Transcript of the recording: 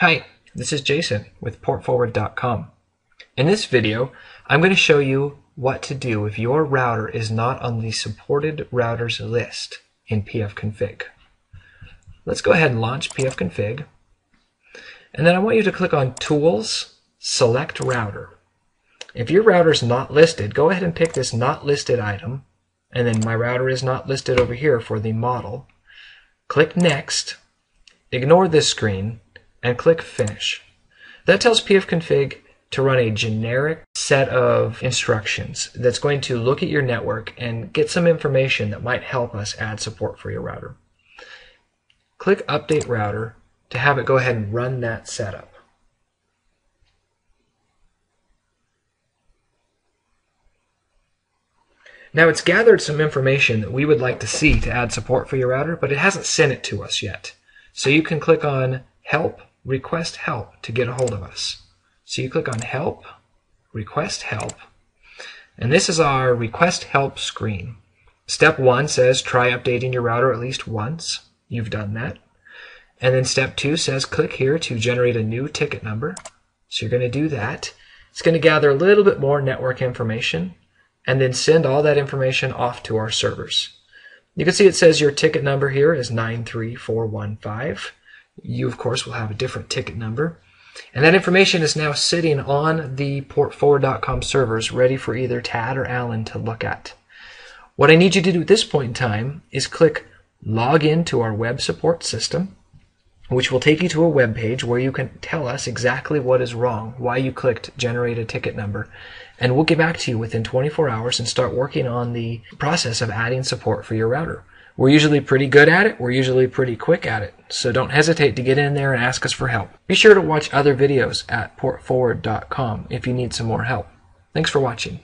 Hi, this is Jason with portforward.com. In this video, I'm going to show you what to do if your router is not on the supported routers list in pfconfig. Let's go ahead and launch pfconfig. And then I want you to click on Tools, Select Router. If your router is not listed, go ahead and pick this not listed item. And then my router is not listed over here for the model. Click Next. Ignore this screen and click Finish. That tells pfconfig to run a generic set of instructions that's going to look at your network and get some information that might help us add support for your router. Click Update Router to have it go ahead and run that setup. Now it's gathered some information that we would like to see to add support for your router, but it hasn't sent it to us yet. So you can click on Help, Request Help to get a hold of us. So you click on Help, Request Help, and this is our Request Help screen. Step one says try updating your router at least once. You've done that. And then step two says click here to generate a new ticket number. So you're going to do that. It's going to gather a little bit more network information and then send all that information off to our servers. You can see it says your ticket number here is 93415. You, of course, will have a different ticket number. And that information is now sitting on the portforward.com servers ready for either Tad or Alan to look at. What I need you to do at this point in time is click log in to our web support system, which will take you to a web page where you can tell us exactly what is wrong, why you clicked generate a ticket number, and we'll get back to you within 24 hours and start working on the process of adding support for your router. We're usually pretty good at it. We're usually pretty quick at it. So don't hesitate to get in there and ask us for help. Be sure to watch other videos at portforward.com if you need some more help. Thanks for watching.